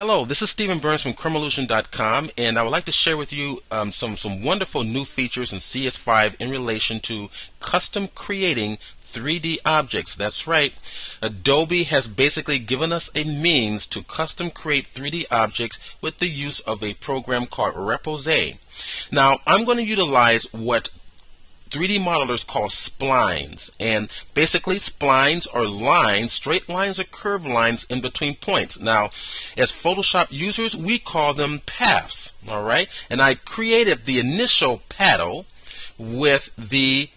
Hello, this is Stephen Burns from Chromeallusion.com, and I would like to share with you um, some, some wonderful new features in CS5 in relation to custom creating 3D objects. That's right. Adobe has basically given us a means to custom create 3D objects with the use of a program called Repoussé. Now, I'm going to utilize what 3D modelers call splines. And basically, splines are lines, straight lines or curved lines in between points. Now, as Photoshop users, we call them paths. All right? And I created the initial paddle with the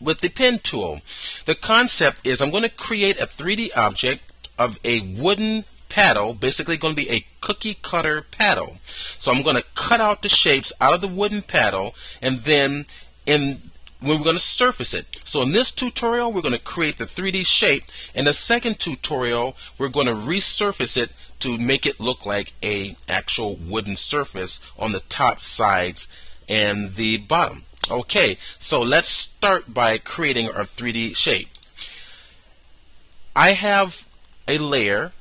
with the pen tool. The concept is I'm going to create a 3D object of a wooden paddle, basically going to be a cookie cutter paddle. So I'm going to cut out the shapes out of the wooden paddle and then in when we're going to surface it. So in this tutorial, we're going to create the 3D shape. In the second tutorial, we're going to resurface it to make it look like a actual wooden surface on the top sides and the bottom. Okay, so let's start by creating our 3D shape. I have a layer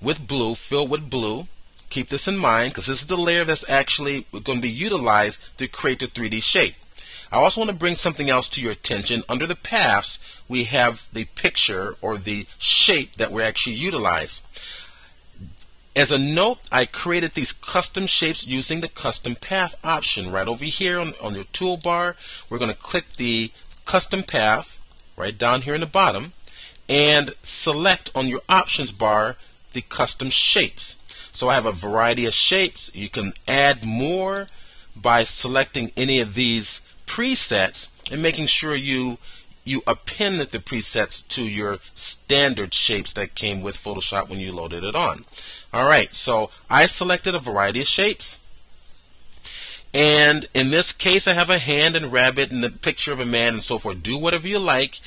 with blue, filled with blue. Keep this in mind because this is the layer that's actually going to be utilized to create the 3D shape. I also want to bring something else to your attention. Under the paths, we have the picture or the shape that we actually utilize. As a note, I created these custom shapes using the custom path option right over here on, on your toolbar. We're going to click the custom path right down here in the bottom and select on your options bar the custom shapes. So I have a variety of shapes. You can add more by selecting any of these presets and making sure you you append the presets to your standard shapes that came with Photoshop when you loaded it on. Alright, so I selected a variety of shapes. And in this case, I have a hand and rabbit and a picture of a man and so forth. Do whatever you like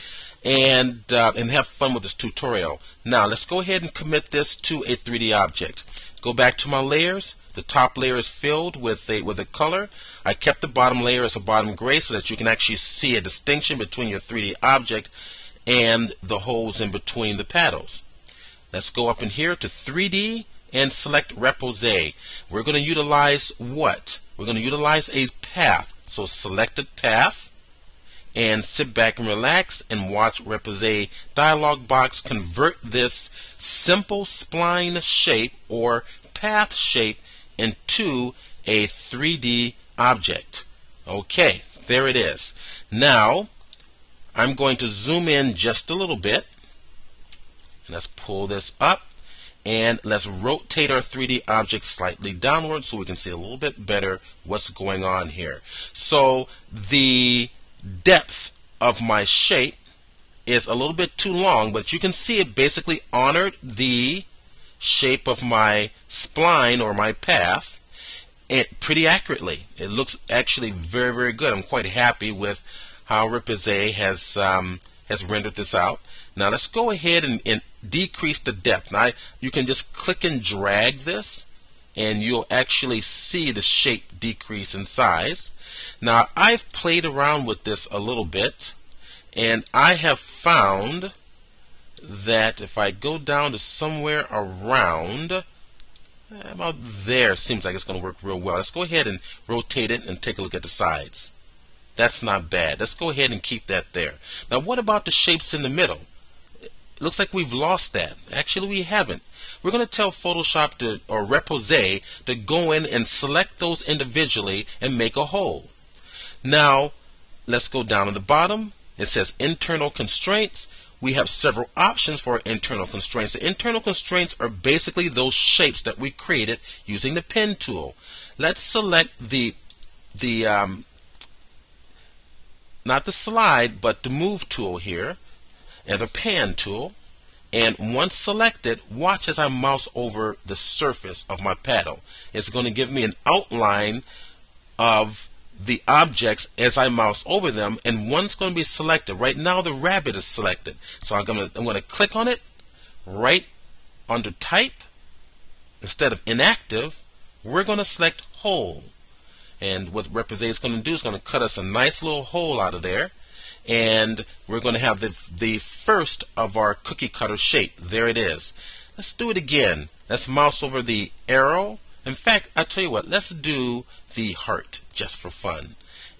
and, uh, and have fun with this tutorial. Now, let's go ahead and commit this to a 3D object. Go back to my layers. The top layer is filled with a, with a color. I kept the bottom layer as a bottom gray so that you can actually see a distinction between your 3D object and the holes in between the paddles. Let's go up in here to 3D and select Repoussé. We're going to utilize what? We're going to utilize a path. So select a path and sit back and relax and watch Repoussé dialog box convert this simple spline shape or path shape into a 3D object. Okay, there it is. Now, I'm going to zoom in just a little bit. Let's pull this up and let's rotate our 3D object slightly downward so we can see a little bit better what's going on here. So the depth of my shape is a little bit too long, but you can see it basically honored the shape of my spline or my path it pretty accurately. It looks actually very, very good. I'm quite happy with how Repoussé has um, has rendered this out. Now let's go ahead and, and decrease the depth. Now you can just click and drag this and you'll actually see the shape decrease in size. Now I've played around with this a little bit and I have found that if I go down to somewhere around eh, about there seems like it's going to work real well. Let's go ahead and rotate it and take a look at the sides. That's not bad. Let's go ahead and keep that there. Now what about the shapes in the middle? It looks like we've lost that. Actually, we haven't. We're going to tell Photoshop to, or Repoussé to go in and select those individually and make a hole. Now, let's go down to the bottom. It says internal constraints we have several options for internal constraints. The internal constraints are basically those shapes that we created using the pen tool. Let's select the the um, not the slide but the move tool here and the pan tool and once selected watch as I mouse over the surface of my paddle it's going to give me an outline of the objects as I mouse over them, and one's going to be selected. Right now, the rabbit is selected. So I'm going to, I'm going to click on it right under Type. Instead of inactive, we're going to select Hole. And what Repoussé is going to do is going to cut us a nice little hole out of there. And we're going to have the, the first of our cookie cutter shape. There it is. Let's do it again. Let's mouse over the arrow. In fact, I'll tell you what, let's do the heart just for fun.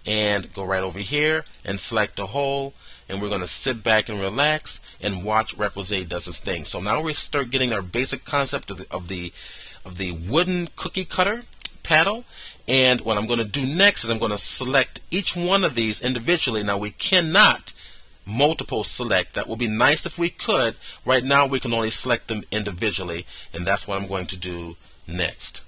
And go right over here and select the hole. And we're going to sit back and relax and watch Repoussé does its thing. So now we start getting our basic concept of the, of the, of the wooden cookie cutter paddle. And what I'm going to do next is I'm going to select each one of these individually. Now we cannot multiple select. That would be nice if we could. Right now we can only select them individually and that's what I'm going to do next.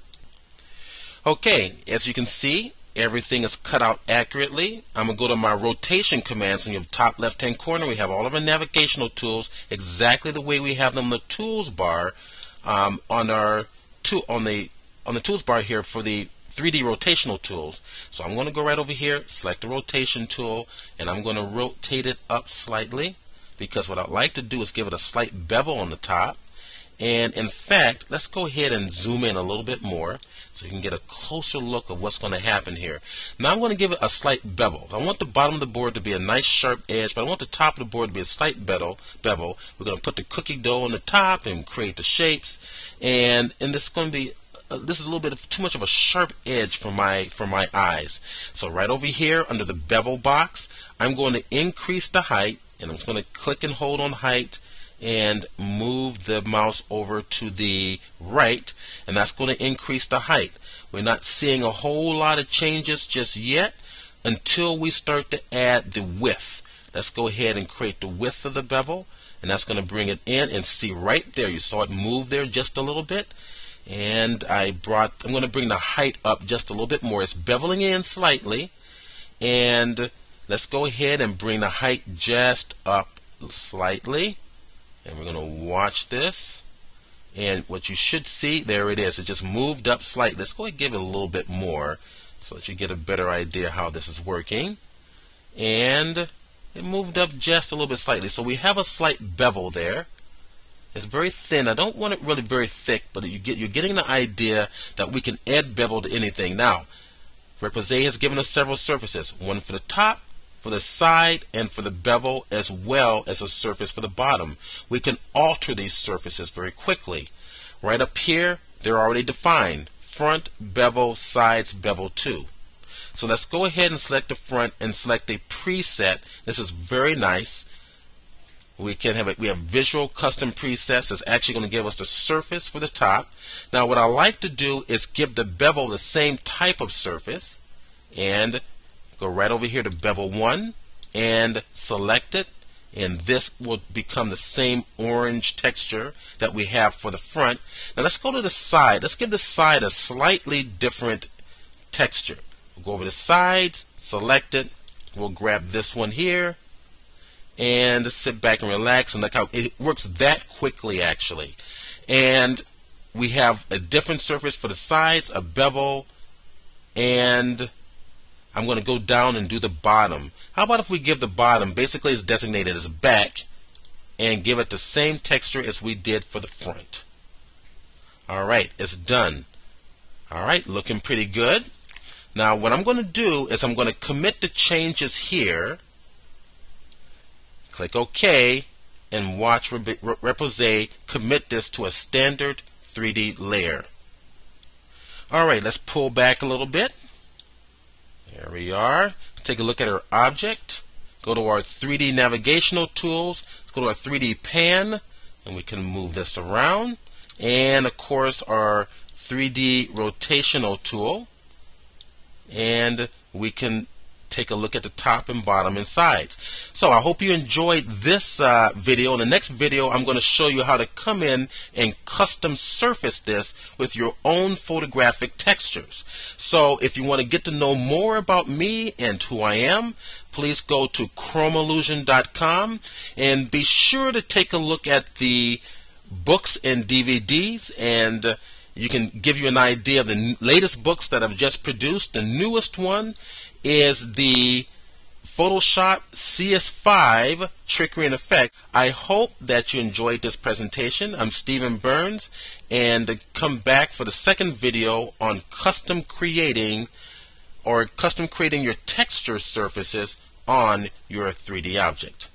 Okay, as you can see, everything is cut out accurately. I'm going to go to my rotation commands in your top left hand corner. We have all of our navigational tools exactly the way we have them in the tools bar um, on our to, on the on the tools bar here for the 3D rotational tools. So I'm going to go right over here, select the rotation tool, and I'm going to rotate it up slightly because what I'd like to do is give it a slight bevel on the top. And in fact, let's go ahead and zoom in a little bit more so you can get a closer look of what's going to happen here. Now I'm going to give it a slight bevel. I want the bottom of the board to be a nice sharp edge, but I want the top of the board to be a slight bevel. bevel. We're going to put the cookie dough on the top and create the shapes. And, and this is going to be uh, this is a little bit of too much of a sharp edge for my for my eyes. So right over here under the bevel box, I'm going to increase the height, and I'm just going to click and hold on height and move the mouse over to the right, and that's going to increase the height. We're not seeing a whole lot of changes just yet until we start to add the width. Let's go ahead and create the width of the bevel, and that's going to bring it in and see right there. You saw it move there just a little bit and I brought I'm going to bring the height up just a little bit more. It's beveling in slightly. And let's go ahead and bring the height just up slightly. And we're going to watch this. And what you should see there it is. It just moved up slightly. Let's go ahead and give it a little bit more so that you get a better idea how this is working. And it moved up just a little bit slightly. So we have a slight bevel there it's very thin. I don't want it really very thick, but you get, you're getting the idea that we can add bevel to anything. Now, Repoussé has given us several surfaces, one for the top, for the side, and for the bevel, as well as a surface for the bottom. We can alter these surfaces very quickly. Right up here, they're already defined. Front, bevel, sides, bevel 2. So let's go ahead and select the front and select a preset. This is very nice. We can have a, we have visual custom presets that's actually going to give us the surface for the top. Now what I like to do is give the bevel the same type of surface and go right over here to bevel 1 and select it and this will become the same orange texture that we have for the front. Now let's go to the side. Let's give the side a slightly different texture. We'll go over the sides, select it. We'll grab this one here and sit back and relax and look how it works that quickly actually. And we have a different surface for the sides, a bevel, and I'm going to go down and do the bottom. How about if we give the bottom, basically it's designated as back, and give it the same texture as we did for the front. Alright, it's done. Alright, looking pretty good. Now what I'm going to do is I'm going to commit the changes here Click OK and watch Repoussé commit this to a standard 3D layer. Alright, let's pull back a little bit. There we are. Let's take a look at our object. Go to our 3D navigational tools. Let's go to our 3D pan and we can move this around. And of course our 3D rotational tool. And we can take a look at the top and bottom and sides. So I hope you enjoyed this uh, video. In the next video, I'm going to show you how to come in and custom surface this with your own photographic textures. So if you want to get to know more about me and who I am, please go to chromeallusion.com and be sure to take a look at the books and DVDs and you can give you an idea of the latest books that I've just produced. The newest one is the Photoshop CS5 Trickery and Effect. I hope that you enjoyed this presentation. I'm Stephen Burns and come back for the second video on custom creating or custom creating your texture surfaces on your 3D object.